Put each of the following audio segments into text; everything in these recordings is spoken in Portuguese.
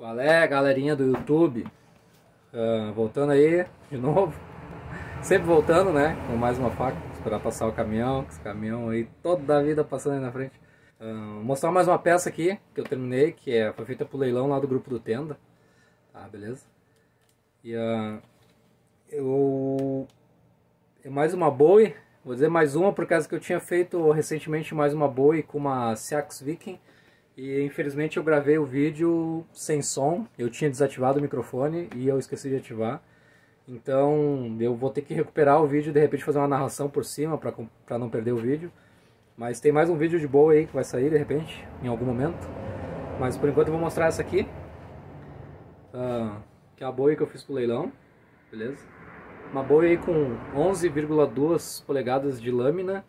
Qual é, galerinha do YouTube? Uh, voltando aí, de novo. Sempre voltando, né? Com mais uma faca. Esperar passar o caminhão. Esse caminhão aí toda a vida passando aí na frente. Uh, mostrar mais uma peça aqui que eu terminei, que é, foi feita pro leilão lá do grupo do Tenda. Tá, beleza? E uh, eu. É mais uma Bowie. Vou dizer mais uma por causa que eu tinha feito recentemente mais uma Bowie com uma Seax Viking. E infelizmente eu gravei o vídeo sem som, eu tinha desativado o microfone e eu esqueci de ativar. Então eu vou ter que recuperar o vídeo de repente fazer uma narração por cima para não perder o vídeo. Mas tem mais um vídeo de boa aí que vai sair de repente, em algum momento. Mas por enquanto eu vou mostrar essa aqui. Uh, que é a boa que eu fiz pro leilão, beleza? Uma boa aí com 11,2 polegadas de lâmina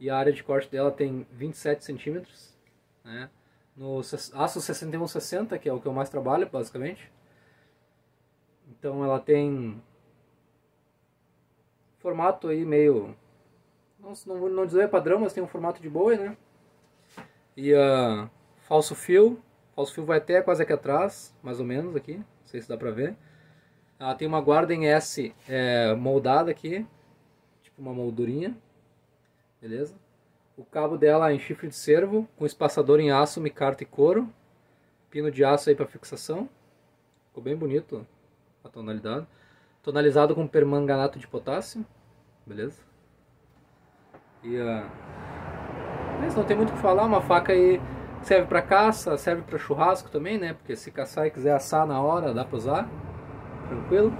e a área de corte dela tem 27 centímetros, né? No aço 6160, que é o que eu mais trabalho, basicamente. Então ela tem formato aí meio, não, não, não dizer padrão, mas tem um formato de boa, né? E uh, falso fio, falso fio vai até quase aqui atrás, mais ou menos aqui, não sei se dá pra ver. Ela tem uma guarda em S é, moldada aqui, tipo uma moldurinha, beleza? O cabo dela é em chifre de cervo, com espaçador em aço, micarta e couro. Pino de aço aí para fixação. Ficou bem bonito a tonalidade. Tonalizado com permanganato de potássio. Beleza? E uh, mas não tem muito o que falar, uma faca aí serve para caça, serve para churrasco também, né? Porque se caçar e quiser assar na hora, dá para usar. Tranquilo.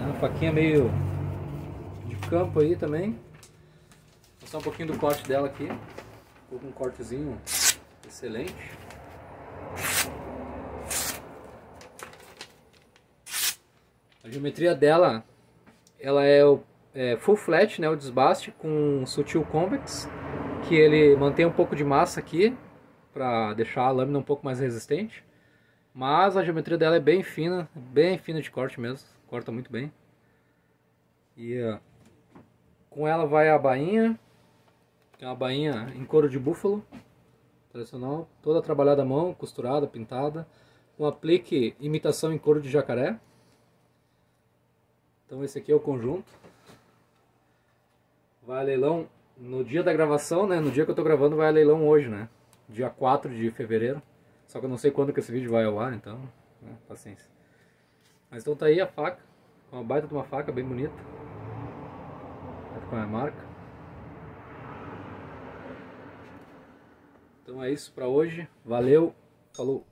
É uma faquinha meio de campo aí também mostrar um pouquinho do corte dela aqui. Ficou com um cortezinho excelente. A geometria dela, ela é, o, é full flat, né, o desbaste com sutil convex, que ele mantém um pouco de massa aqui para deixar a lâmina um pouco mais resistente. Mas a geometria dela é bem fina, bem fina de corte mesmo, corta muito bem. E com ela vai a bainha, é uma bainha em couro de búfalo, tradicional, toda trabalhada à mão, costurada, pintada, com aplique imitação em couro de jacaré. Então esse aqui é o conjunto. Vai a leilão no dia da gravação, né? No dia que eu tô gravando vai a leilão hoje, né? Dia 4 de fevereiro. Só que eu não sei quando que esse vídeo vai ao ar, então, né? paciência. Mas então tá aí a faca, uma baita de uma faca bem bonita. Com a marca. Então é isso para hoje. Valeu, falou!